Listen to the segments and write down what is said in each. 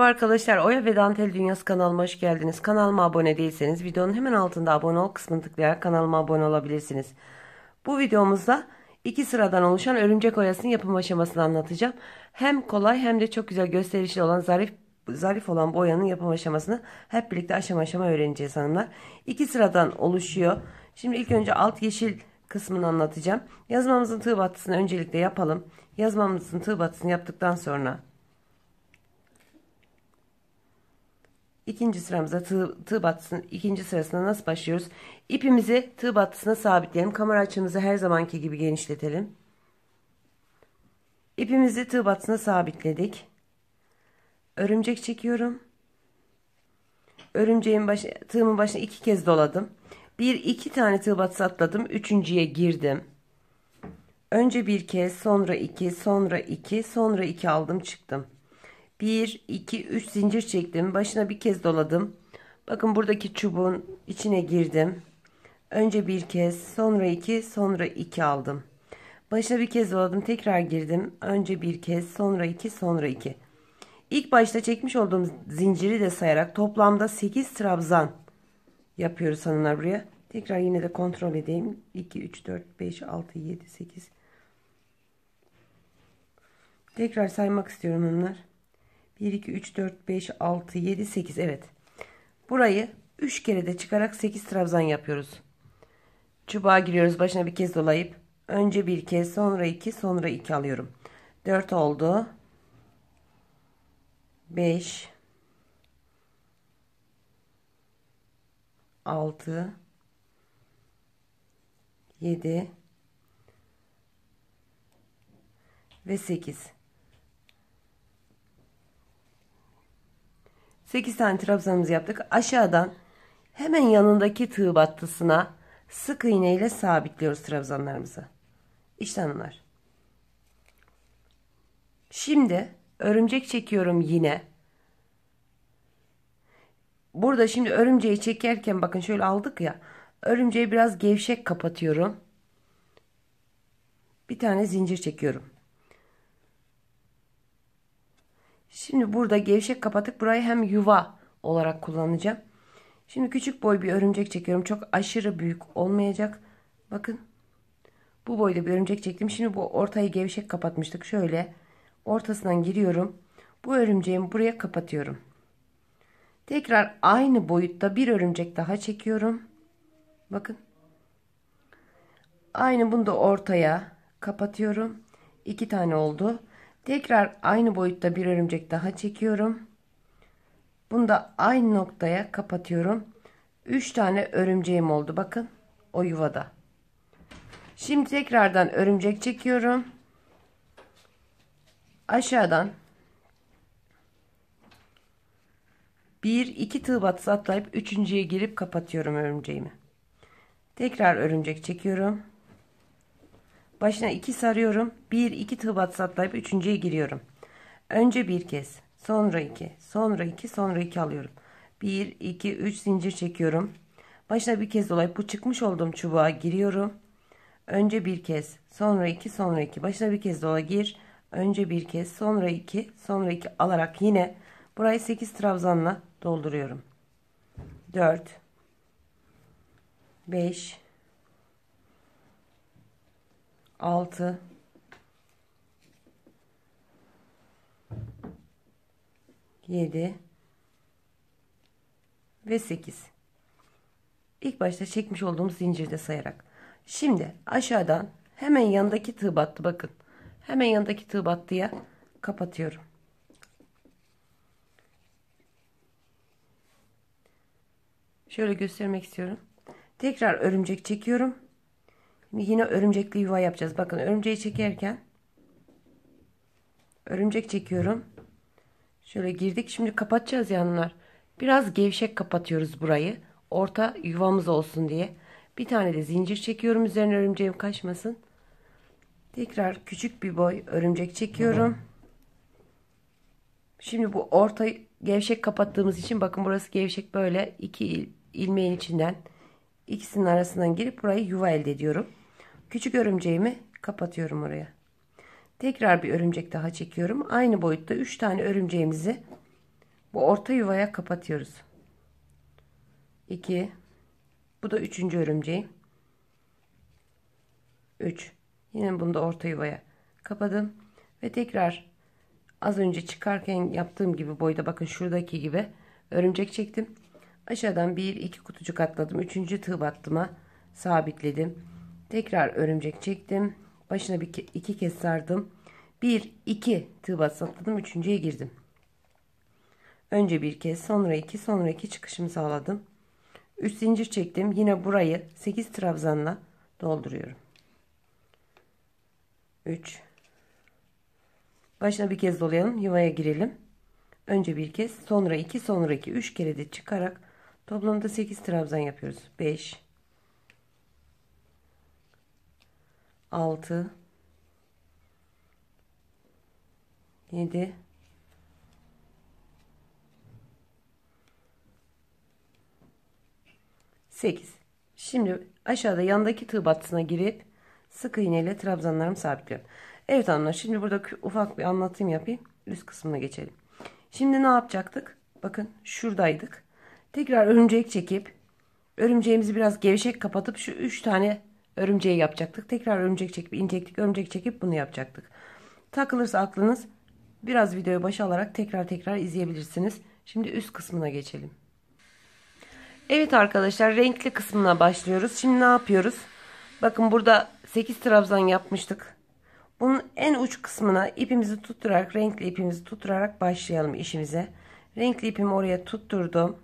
Merhaba arkadaşlar. Oya ve Dantel Dünyası kanalıma hoş geldiniz. Kanalıma abone değilseniz videonun hemen altında abone ol kısmını tıklayarak kanalıma abone olabilirsiniz. Bu videomuzda iki sıradan oluşan örümcek oyasının yapım aşamasını anlatacağım. Hem kolay hem de çok güzel gösterişli olan zarif zarif olan bu oyanın yapım aşamasını hep birlikte aşama aşama öğreneceğiz hanımlar. İki sıradan oluşuyor. Şimdi ilk önce alt yeşil kısmını anlatacağım. Yazmamızın tığ battısını öncelikle yapalım. Yazmamızın tığ battısını yaptıktan sonra ikinci sıramıza tığ, tığ battısının ikinci sırasına nasıl başlıyoruz? İpimizi tığ battısına sabitleyelim. Kamera açımızı her zamanki gibi genişletelim. İpimizi tığ battısına sabitledik. Örümcek çekiyorum. Örümceğin başı, tığımın başına iki kez doladım. Bir iki tane tığ batısı atladım. Üçüncüye girdim. Önce bir kez, sonra iki, sonra iki, sonra iki aldım çıktım. 1, 2, 3 zincir çektim. Başına bir kez doladım. Bakın buradaki çubuğun içine girdim. Önce bir kez, sonra iki, sonra iki aldım. Başına bir kez doladım. Tekrar girdim. Önce bir kez, sonra iki, sonra iki. İlk başta çekmiş olduğum zinciri de sayarak toplamda 8 trabzan yapıyoruz hanımlar buraya. Tekrar yine de kontrol edeyim. 2, 3, 4, 5, 6, 7, 8. Tekrar saymak istiyorum hanımlar. 1, 2, 3, 4, 5, 6, 7, 8. Evet. Burayı 3 kere de çıkarak 8 trabzan yapıyoruz. Çubuğa giriyoruz. Başına bir kez dolayıp önce bir kez sonra 2 sonra 2 alıyorum. 4 oldu. 5 6 7 ve 8 8 tane trabzanımızı yaptık. Aşağıdan hemen yanındaki tığ battısına sık iğne ile sabitliyoruz trabzanlarımızı. İşte hanımlar. Şimdi örümcek çekiyorum yine. Burada şimdi örümceği çekerken bakın şöyle aldık ya. Örümceği biraz gevşek kapatıyorum. Bir tane zincir çekiyorum. Şimdi burada gevşek kapatıp burayı hem yuva olarak kullanacağım. Şimdi küçük boy bir örümcek çekiyorum. Çok aşırı büyük olmayacak. Bakın. Bu boyda bir örümcek çektim. Şimdi bu ortayı gevşek kapatmıştık. Şöyle ortasından giriyorum. Bu örümceğimi buraya kapatıyorum. Tekrar aynı boyutta bir örümcek daha çekiyorum. Bakın. Aynı bunu da ortaya kapatıyorum. İki tane oldu. Tekrar aynı boyutta bir örümcek daha çekiyorum. Bunu da aynı noktaya kapatıyorum. 3 tane örümceğim oldu. Bakın o yuvada. Şimdi tekrardan örümcek çekiyorum. Aşağıdan bir iki tığ batısı atlayıp üçüncüye girip kapatıyorum örümceğimi. Tekrar örümcek çekiyorum. Başına iki sarıyorum. Bir iki tığ batısı atlayıp üçüncüye giriyorum. Önce bir kez. Sonra iki. Sonra iki. Sonra iki alıyorum. Bir iki üç zincir çekiyorum. Başına bir kez dolayıp bu çıkmış olduğum çubuğa giriyorum. Önce bir kez. Sonra iki. Sonra iki. Başına bir kez dola gir. Önce bir kez. Sonra iki. Sonra iki alarak yine burayı 8 trabzanla dolduruyorum. 4 5 6 7 ve 8 İlk başta çekmiş olduğumuz zincirde sayarak. Şimdi aşağıdan hemen yanındaki tığ battı bakın. Hemen yanındaki tığ battıya kapatıyorum. Şöyle göstermek istiyorum. Tekrar örümcek çekiyorum yine örümcekli yuva yapacağız. Bakın örümceği çekerken örümcek çekiyorum. Şöyle girdik. Şimdi kapatacağız yanlar. Biraz gevşek kapatıyoruz burayı. Orta yuvamız olsun diye. Bir tane de zincir çekiyorum. Üzerine örümceğim kaçmasın. Tekrar küçük bir boy örümcek çekiyorum. Şimdi bu orta gevşek kapattığımız için bakın burası gevşek böyle iki ilmeğin içinden ikisinin arasından girip burayı yuva elde ediyorum. Küçük örümceğimi kapatıyorum oraya. Tekrar bir örümcek daha çekiyorum. Aynı boyutta 3 tane örümceğimizi Bu orta yuvaya kapatıyoruz. 2 Bu da üçüncü örümceğim. 3 Yine bunu da orta yuvaya kapadım. Ve tekrar az önce çıkarken yaptığım gibi boyda bakın şuradaki gibi örümcek çektim. Aşağıdan bir iki kutucuk atladım. Üçüncü tığ battıma sabitledim. Tekrar örümcek çektim. Başına bir iki kez sardım. Bir iki tığ bat atladım. Üçüncüye girdim. Önce bir kez sonra iki sonra iki çıkışımı sağladım. 3 zincir çektim. Yine burayı 8 trabzanla dolduruyorum. 3 Başına bir kez dolayalım. Yuvaya girelim. Önce bir kez sonra 2 sonra 2 3 kere de çıkarak toplamda 8 trabzan yapıyoruz. 5 6 7 8 şimdi aşağıda yandaki tığ battısına girip sık iğne ile trabzanlarımı sabitliyorum. Evet hanımlar şimdi burada ufak bir anlatım yapayım. Üst kısmına geçelim. Şimdi ne yapacaktık? Bakın şuradaydık. Tekrar örümcek çekip örümceğimizi biraz gevşek kapatıp şu 3 tane örümceği yapacaktık tekrar örümcek çekip inecektik örümcek çekip bunu yapacaktık takılırsa aklınız biraz videoyu başa alarak tekrar tekrar izleyebilirsiniz şimdi üst kısmına geçelim Evet arkadaşlar renkli kısmına başlıyoruz. Şimdi ne yapıyoruz? Bakın burada 8 trabzan yapmıştık. Bunun en uç kısmına ipimizi tutturarak renkli ipimizi tutturarak başlayalım işimize. Renkli ipimi oraya tutturdum.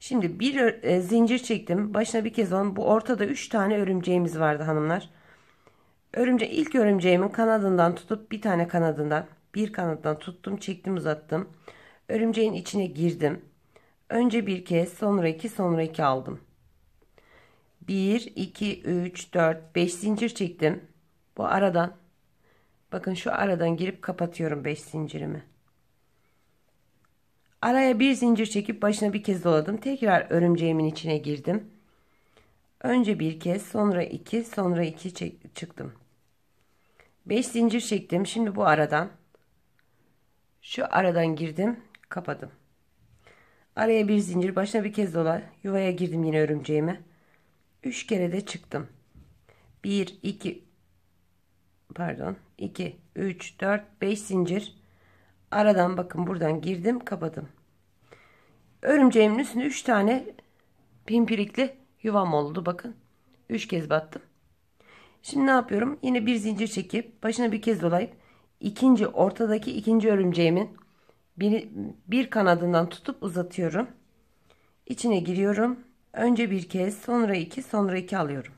Şimdi bir e, zincir çektim. Başına bir kez on. Bu ortada 3 tane örümceğimiz vardı hanımlar. Örümce ilk örümceğimin kanadından tutup bir tane kanadından bir kanadından tuttum, çektim, uzattım. Örümceğin içine girdim. Önce bir kez sonra iki sonra iki aldım. 1 2 3 4 5 zincir çektim. Bu aradan bakın şu aradan girip kapatıyorum 5 zincirimi. Araya bir zincir çekip başına bir kez doladım. Tekrar örümceğimin içine girdim. Önce bir kez sonra iki sonra iki çıktım. 5 zincir çektim. Şimdi bu aradan şu aradan girdim kapadım. Araya bir zincir başına bir kez dola. Yuvaya girdim yine örümceğime. 3 kere de çıktım. 1 2 pardon 2 3 4 5 zincir. Aradan bakın buradan girdim, kapadım. Örümceğimin üstüne 3 tane pimpirikli yuvam oldu bakın. 3 kez battım. Şimdi ne yapıyorum? Yine bir zincir çekip başına bir kez dolayıp ikinci ortadaki ikinci örümceğimin bir, bir kanadından tutup uzatıyorum. İçine giriyorum. Önce bir kez sonra iki sonra iki alıyorum.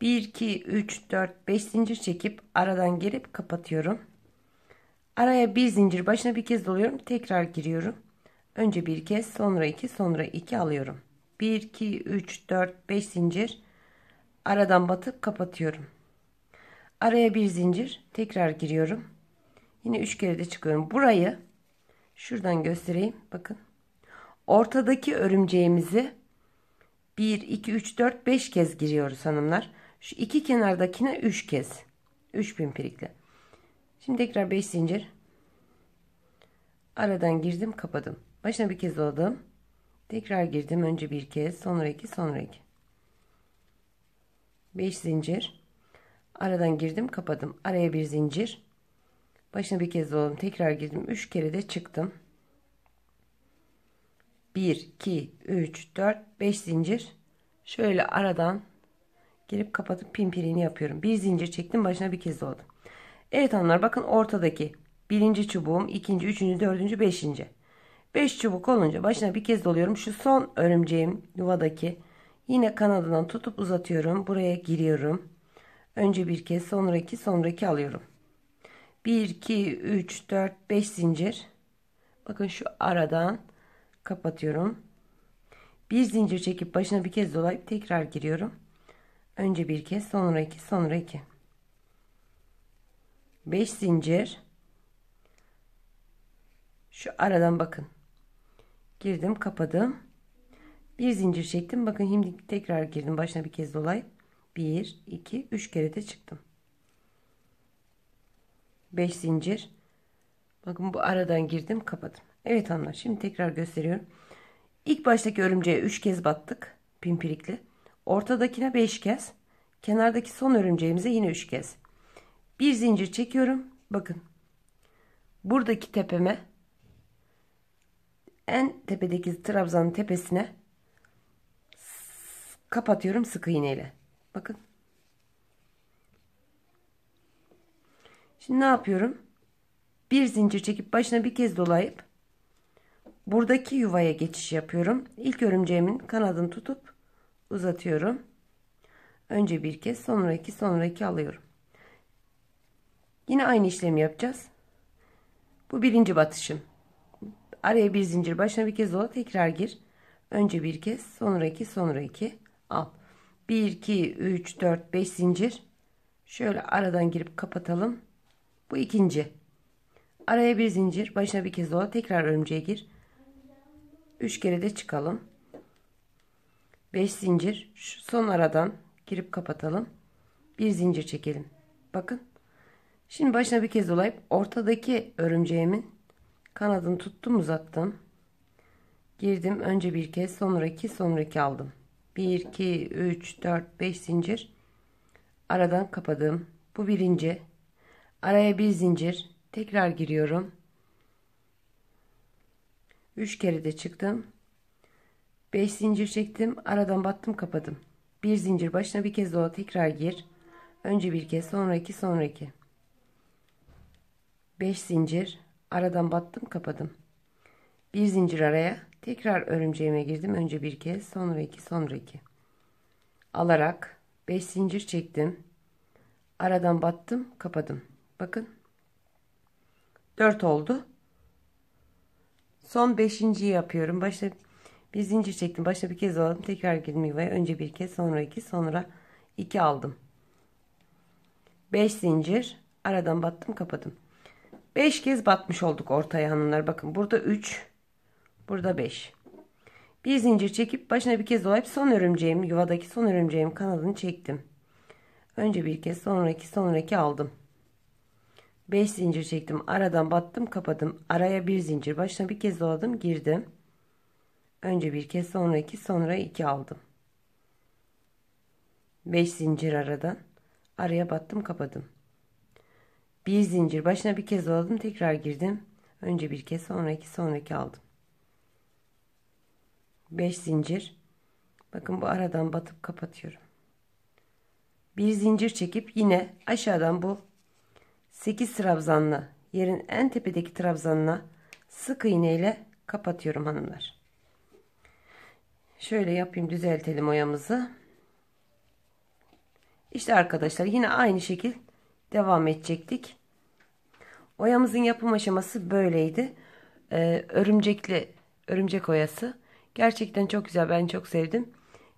1 2 3 4 5 zincir çekip aradan girip kapatıyorum. Araya bir zincir başına bir kez doluyorum. Tekrar giriyorum. Önce bir kez sonra iki sonra iki alıyorum. 1 2 3 4 5 zincir aradan batıp kapatıyorum. Araya bir zincir tekrar giriyorum. Yine 3 kere de çıkıyorum. Burayı Şuradan göstereyim. Bakın. Ortadaki örümceğimizi 1, 2, 3, 4, 5 kez giriyoruz hanımlar. Şu iki kenardakine 3 kez. 3 pimpirikle. Şimdi tekrar 5 zincir. Aradan girdim kapadım. Başına bir kez doladım. Tekrar girdim. Önce bir kez. Sonra iki sonra iki. 5 zincir. Aradan girdim kapadım. Araya bir zincir. Başına bir kez doladım. Tekrar girdim. 3 kere de çıktım. 1, 2, 3, 4, 5 zincir. Şöyle aradan girip kapatıp pimpiriğini yapıyorum. Bir zincir çektim. Başına bir kez doladım. Evet hanımlar bakın ortadaki birinci çubuğum, ikinci, üçüncü, dördüncü, beşinci. Beş çubuk olunca başına bir kez doluyorum. Şu son örümceğim yuvadaki yine kanadından tutup uzatıyorum. Buraya giriyorum. Önce bir kez sonra iki sonra iki alıyorum. 1, 2, 3, 4, 5 zincir. Bakın şu aradan kapatıyorum. Bir zincir çekip başına bir kez dolayıp tekrar giriyorum. Önce bir kez sonra iki sonra iki. 5 zincir. Şu aradan bakın. Girdim kapadım. Bir zincir çektim. Bakın şimdi tekrar girdim. Başına bir kez dolayıp 1, 2, 3 kere de çıktım. 5 zincir. Bakın bu aradan girdim kapadım. Evet hanımlar şimdi tekrar gösteriyorum. İlk baştaki örümceğe 3 kez battık pimpirikli. Ortadakine 5 kez. Kenardaki son örümceğimize yine 3 kez. Bir zincir çekiyorum. Bakın. Buradaki tepeme en tepedeki trabzanın tepesine kapatıyorum sık iğneyle. Bakın. Şimdi ne yapıyorum? Bir zincir çekip başına bir kez dolayıp buradaki yuvaya geçiş yapıyorum. İlk örümceğimin kanadını tutup uzatıyorum. Önce bir kez sonra iki sonra iki alıyorum. Yine aynı işlemi yapacağız. Bu birinci batışım. Araya bir zincir başına bir kez dola tekrar gir. Önce bir kez sonra iki sonra iki al. 1 2 3 4 5 zincir. Şöyle aradan girip kapatalım. Bu ikinci. Araya bir zincir başına bir kez dola tekrar örümceğe gir. 3 kere de çıkalım. 5 zincir şu son aradan girip kapatalım. Bir zincir çekelim. Bakın. Şimdi başına bir kez dolayıp ortadaki örümceğimin kanadını tuttum uzattım. Girdim önce bir kez sonra iki sonra iki aldım. 1 2 3 4 5 zincir. Aradan kapadım. Bu birinci. Araya bir zincir. Tekrar giriyorum. 3 kere de çıktım. 5 zincir çektim. Aradan battım kapadım. Bir zincir başına bir kez dola tekrar gir. Önce bir kez sonra iki sonra iki. 5 zincir aradan battım kapadım. Bir zincir araya tekrar örümceğime girdim. Önce bir kez sonra iki sonra iki. Alarak 5 zincir çektim. Aradan battım kapadım. Bakın. 4 oldu. Son 5.yi yapıyorum. Başta bir zincir çektim. Başta bir kez aldım. Tekrar girdim yuvaya. Önce bir kez sonra iki sonra iki aldım. 5 zincir. Aradan battım kapadım. 5 kez batmış olduk ortaya hanımlar. Bakın burada 3. Burada 5. Bir zincir çekip başına bir kez dolayıp son örümceğim yuvadaki son örümceğim kanadını çektim. Önce bir kez sonra iki sonra iki aldım. 5 zincir çektim. Aradan battım kapadım. Araya bir zincir. Başına bir kez doladım girdim. Önce bir kez sonra iki sonra iki aldım. 5 zincir aradan. Araya battım kapadım. Bir zincir başına bir kez doladım tekrar girdim. Önce bir kez sonra iki sonra iki aldım. 5 zincir. Bakın bu aradan batıp kapatıyorum. Bir zincir çekip yine aşağıdan bu 8 trabzanla yerin en tepedeki trabzanına sık iğne ile kapatıyorum hanımlar. Şöyle yapayım düzeltelim oyamızı. İşte arkadaşlar yine aynı şekil devam edecektik. Oyamızın yapım aşaması böyleydi. Ee, örümcekli örümcek oyası. Gerçekten çok güzel. Ben çok sevdim.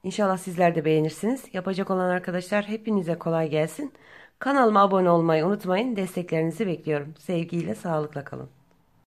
İnşallah sizler de beğenirsiniz. Yapacak olan arkadaşlar hepinize kolay gelsin. Kanalıma abone olmayı unutmayın. Desteklerinizi bekliyorum. Sevgiyle, sağlıkla kalın.